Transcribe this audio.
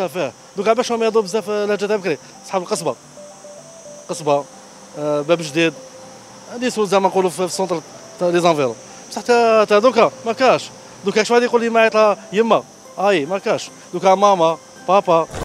فيه دوكا واش راهم يهضروا بزاف على جات بكري صحاب القصبة. قصبة آه، باب جديد. هادي سول زعما نقولوا في ال centre تاع les environs بصح تا تا دوكا ما كاش. دوكا شحال يقول لي ما يطلع يما. آي ما كاش. دوكا ماما بابا.